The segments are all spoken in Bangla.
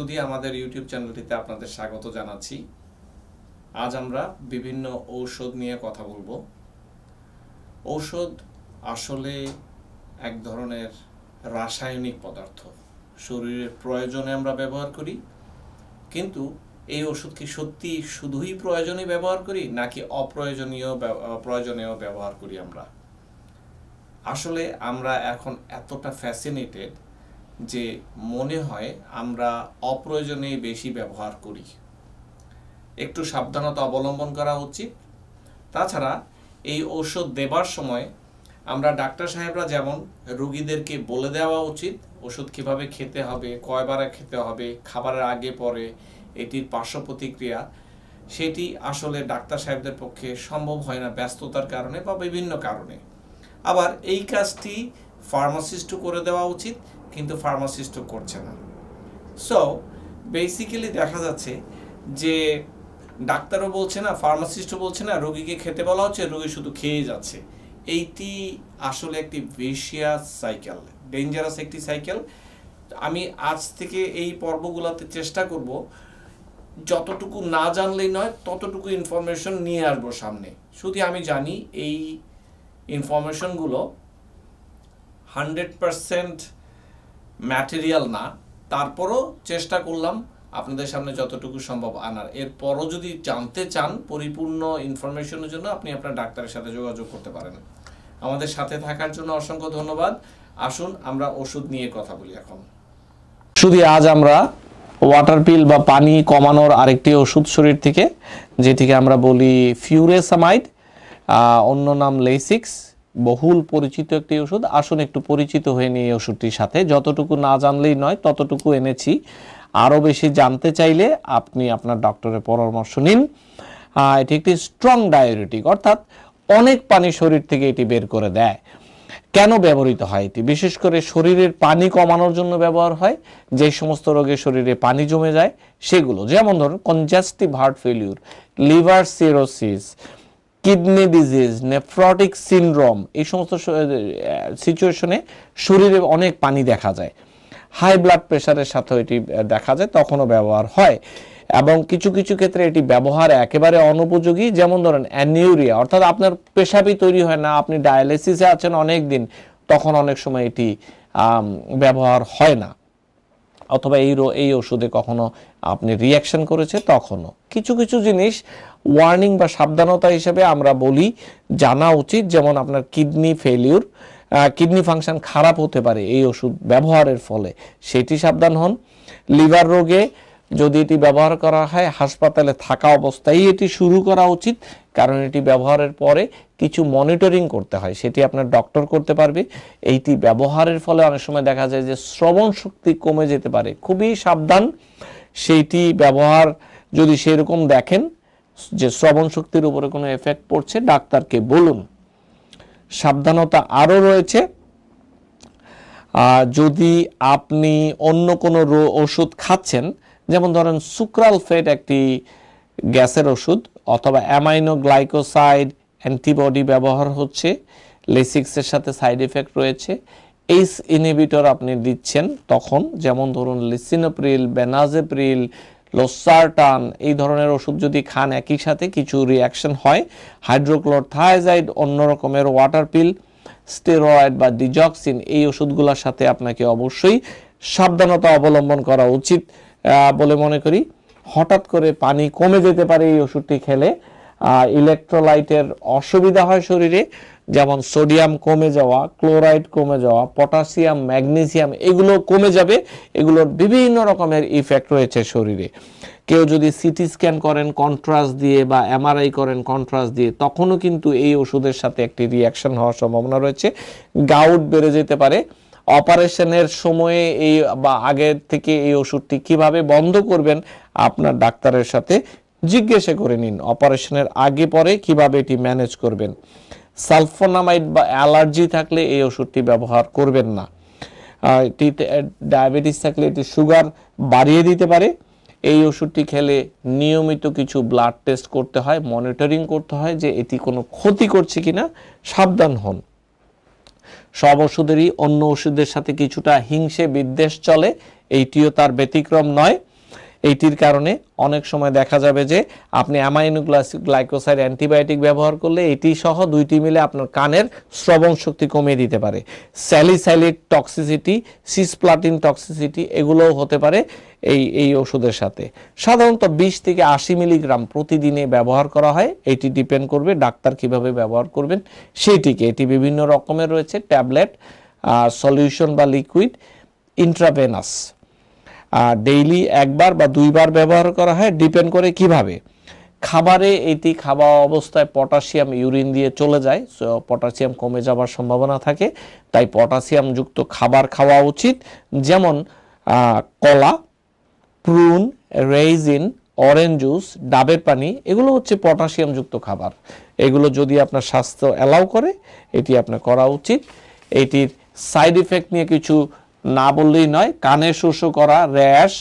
যদি আমাদের ইউটিউব চ্যানেলটিতে আপনাদের স্বাগত জানাচ্ছি। আজ আমরা বিভিন্ন ঔষধ নিয়ে কথা বলব। ঔষধ আসলে এক ধরনের রাসায়নিক পদার্থ। শরীরের প্রয়োজনে আমরা ব্যবহার করি, কিন্তু এই ওষুধ কি সত্যি শুধুই প্রয়োজনে ব্যবহার করি, নাকি অপ্রয়োজনীয় প্রয়োজনেও ব্যবহার করি আমরা? আসলে আমরা এখন এতটা ফ্যাসিনেটেড যে মনে হয় আমরা অপ্রয়োজনে বেশি ব্যবহার করি। একটু সাবধানতা অবলম্বন করা উচিত। তাছাড়া এই ঔষধ দেবার সময় আমরা ডাক্তার সাহেবরা যেমন রুগীদেরকে বলে দেওয়া উচিত ওষুধ কীভাবে খেতে হবে, কয়বারে খেতে হবে, খাবারের আগে, পরে এটির পার্শ্ব প্রতিক্রিয়া, সেটি আসলে ডাক্তার সাহেবদের পক্ষে সম্ভব হয় না ব্যস্ততার কারণে বা বিভিন্ন কারণে। আবার এই কাজটি ফার্মাসিস্টও করে দেওয়া উচিত। কিন্তু ফার্মাসিস্টও করছে না। সো বেসিক্যালি দেখা যাচ্ছে যে ডাক্তারও বলছে না ফার্মাসিস্টও বলছে না, রোগীকে খেতে বলা হচ্ছে, রোগী শুধু খেয়ে যাচ্ছে। এইটি আসলে একটি ভিশিয়াস সাইকেল ডেঞ্জারাস একটি সাইকেল আমি আজ থেকে এই পর্বগুলোতে চেষ্টা করব, যতটুকু না জানলেই নয়, ততটুকু ইনফরমেশন নিয়ে আসব সামনে। শুধু আমি জানি এই ইনফরমেশনগুলো হান্ড্রেড পারসেন্ট ম্যাটেরিয়াল না, তারপরও চেষ্টা করলাম আপনাদের সামনে যতটুকু সম্ভব আনার। এরপরও যদি জানতে চান পরিপূর্ণ ইনফরমেশনের জন্য আপনি আপনার ডাক্তারের সাথে যোগাযোগ করতে পারেন। আমাদের সাথে থাকার জন্য অসংখ্য ধন্যবাদ। আসুন, আমরা ওষুধ নিয়ে কথা বলি এখন। শুধু আজ আমরা ওয়াটার পিল বা পানি কমানোর আরেকটি ওষুধ শরীর থেকে, যেটিকে আমরা বলি ফিউরেসামাইড অন্য নাম লেসিক্স। বহুল পরিচিত একটি ওষুধ। আসুন একটু পরিচিত হয়ে নিয়ে এই ওষুধটির সাথে। যতটুকু না জানলেই নয়, ততটুকু এনেছি। আরও বেশি জানতে চাইলে আপনি আপনার ডক্টরের পরামর্শ নিন। এটি একটি স্ট্রং ডায়োরেটিক অর্থাৎ অনেক পানি শরীর থেকে এটি বের করে দেয়। কেন ব্যবহৃত হয় এটি? বিশেষ করে শরীরের পানি কমানোর জন্য ব্যবহার হয়। যে সমস্ত রোগে শরীরে পানি জমে যায়, সেগুলো। যেমন ধরুন congestive heart failure liver cirrhosis kidney disease, nephrotic syndrome, এই সমস্ত সিচুয়েশনে শরীরে অনেক পানি দেখা যায়। হাই ব্লাড প্রেশারের সাথে এটি দেখা যায়, তখনও ব্যবহার হয়। এবং কিছু কিছু ক্ষেত্রে এটি ব্যবহার একেবারে অনুপযোগী, যেমন ধরেন অ্যানিউরিয়া অর্থাৎ আপনার পেশাবই তৈরি হয় না, আপনি ডায়ালিসিসে আছেন অনেক দিন তখন অনেক সময় এটি ব্যবহার হয় না। অথবা এই এই ওষুধে কখনো আপনি রিয়াকশন করেছে, তখনও। কিছু কিছু জিনিস ওয়ার্নিং বা সাবধানতা হিসেবে আমরা বলি, জানা উচিত যেমন আপনার কিডনি ফেলিউর কিডনি ফাংশন খারাপ হতে পারে এই ওষুধ ব্যবহারের ফলে, সেটি সাবধান হন। লিভার রোগে যদি এটি ব্যবহার করা হয়, হাসপাতালে থাকা অবস্থায় এটি শুরু করা উচিত, কারণ এটি ব্যবহারের পরে কিছু মনিটরিং করতে হয়, সেটি আপনার ডক্টর করতে পারবে। এইটি ব্যবহারের ফলে অনেক সময় দেখা যায় যে শ্রবণ শক্তি কমে যেতে পারে, খুবই সাবধান। সেইটি ব্যবহার যদি সেরকম দেখেন যে শ্রবণ শক্তির উপরে কোনো এফেক্ট পড়ছে, ডাক্তারকে বলুন। সাবধানতা আরও রয়েছে। যদি আপনি অন্য কোনো ওষুধ খাচ্ছেন, যেমন ধরেন সুক্রাল ফেট একটি গ্যাসের ওষুধ অথবা অ্যামাইনো গ্লাইকোসাইড অ্যান্টিবডি ব্যবহার হচ্ছে লেসিক্সের সাথে সাইড এফেক্ট রয়েছে এইস ইনহিবিটর আপনি দিচ্ছেন তখন, যেমন ধরুন লিসিনোপ্রিল বেনাজেপ্রিল লোসারটান এই ধরনের ওষুধ যদি খান একই সাথে কিছু রিয়াকশন হয় হাইড্রোক্লোর হাইড্রোক্লোরথায়াজাইড অন্য রকমের ওয়াটার পিল স্টেরয়েড বা ডিজক্সিন এই ওষুধগুলোর সাথে আপনাকে অবশ্যই সাবধানতা অবলম্বন করা উচিত। বলে মনে করি, হঠাৎ করে পানি কমে যেতে পারে এই ওষুধটি খেলে। ইলেকট্রোলাইটের অসুবিধা হয় শরীরে, যেমন সোডিয়াম কমে যাওয়া ক্লোরাইড কমে যাওয়া পটাশিয়াম ম্যাগনেসিয়াম এগুলো কমে যাবে, এগুলোর বিভিন্ন রকমের ইফেক্ট রয়েছে শরীরে। কেউ যদি সিটি স্ক্যান করেন কন্ট্রাস্ট দিয়ে বা এমআরআই করেন কন্ট্রাস্ট দিয়ে, তখনও কিন্তু এই ওষুধের সাথে একটি রিয়াকশন হওয়ার সম্ভাবনা রয়েছে। গাউট বেড়ে যেতে পারে। অপারেশনের সময়ে এই বা আগের থেকে এই ওষুধটি কীভাবে বন্ধ করবেন, আপনার ডাক্তারের সাথে জিজ্ঞাসা করে নিন, অপারেশনের আগে পরে কীভাবে এটি ম্যানেজ করবেন। সালফোনামাইড বা অ্যালার্জি থাকলে এই ওষুধটি ব্যবহার করবেন না। এটি ডায়াবেটিস থাকলে এটি সুগার বাড়িয়ে দিতে পারে। এই ওষুধটি খেলে নিয়মিত কিছু ব্লাড টেস্ট করতে হয়, মনিটরিং করতে হয় যে এটি কোনো ক্ষতি করছে কিনা, সাবধান হন। সব ওষুধেরই অন্য ওষুধের সাথে কিছুটা হিংসে বিদ্বেষ চলে, এইটিও তার ব্যতিক্রম নয়। এইটির কারণে অনেক সময় দেখা যাবে যে আপনি অ্যামাইনো গ্লাইকোসাইড অ্যান্টিবায়োটিক ব্যবহার করলে এটি সহ দুইটি মিলে আপনার কানের শ্রবণ শক্তি কমিয়ে দিতে পারে। স্যালিসাইলিক টক্সিসিটি সিসপ্লাটিন টক্সিসিটি এগুলোও হতে পারে এই এই ওষুধের সাথে। সাধারণত বিশ থেকে আশি মিলিগ্রাম প্রতিদিনে ব্যবহার করা হয়। এটি ডিপেন্ড করবে ডাক্তার কীভাবে ব্যবহার করবেন সেইটিকে এটি বিভিন্ন রকমের রয়েছে, ট্যাবলেট সলিউশন বা লিকুইড ইন্ট্রাভেনাস ডেইলি একবার বা দুইবার ব্যবহার করা হয় ডিপেন্ড করে কীভাবে। খাবারে এটি খাওয়া অবস্থায় পটাশিয়াম ইউরিন দিয়ে চলে যায় সো পটাশিয়াম কমে যাওয়ার সম্ভাবনা থাকে, তাই পটাশিয়াম যুক্ত খাবার খাওয়া উচিত। যেমন কলা প্রুন রেইজিন অরেঞ্জ জুস ডাবের পানি, এগুলো হচ্ছে পটাশিয়াম যুক্ত খাবার। এগুলো যদি আপনার স্বাস্থ্য অ্যালাউ করে, এটি আপনার করা উচিত। এটির সাইড ইফেক্ট নিয়ে কিছু না বললেই নয়, কানে শোষো করা, র্যাশ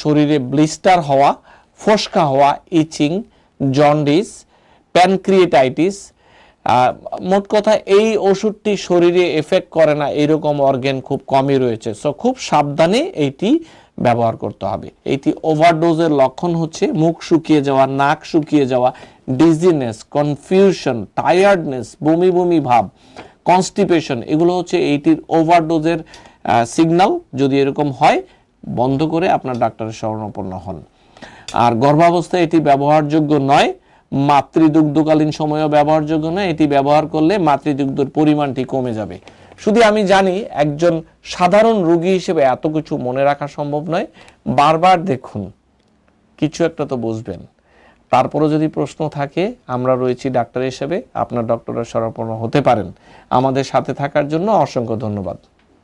শরীরে ব্লিস্টার হওয়া, ফসকা হওয়া, ইচিং, জন্ডিস, প্যানক্রিয়েটাইটিস মোট কথা এই ওষুধটি শরীরে এফেক্ট করে না, এরকম অর্গ্যান খুব কমই রয়েছে। সো খুব সাবধানে এইটি ব্যবহার করতে হবে। এইটি ওভারডোজের লক্ষণ হচ্ছে মুখ শুকিয়ে যাওয়া, নাক শুকিয়ে যাওয়া ডিজিনেস কনফিউশন টায়ার্ডনেস বমি বমি ভাব কনস্টিপেশন এগুলো হচ্ছে এইটির ওভারডোজের সিগন্যাল যদি এরকম হয়, বন্ধ করে আপনার ডাক্তারের শরণাপন্ন হন। আর গর্ভাবস্থায় এটি ব্যবহারযোগ্য নয়, মাতৃদুগ্ধকালীন সময়েও ব্যবহারযোগ্য নয়, এটি ব্যবহার করলে মাতৃদুগ্ধর পরিমাণটি কমে যাবে। শুধু আমি জানি, একজন সাধারণ রোগী হিসেবে এত কিছু মনে রাখা সম্ভব নয়। বারবার দেখুন, কিছু একটা তো বুঝবেন। তারপরও যদি প্রশ্ন থাকে, আমরা রয়েছি ডাক্তার হিসেবে, আপনার ডক্টরের শরণাপন্ন হতে পারেন। আমাদের সাথে থাকার জন্য অসংখ্য ধন্যবাদ।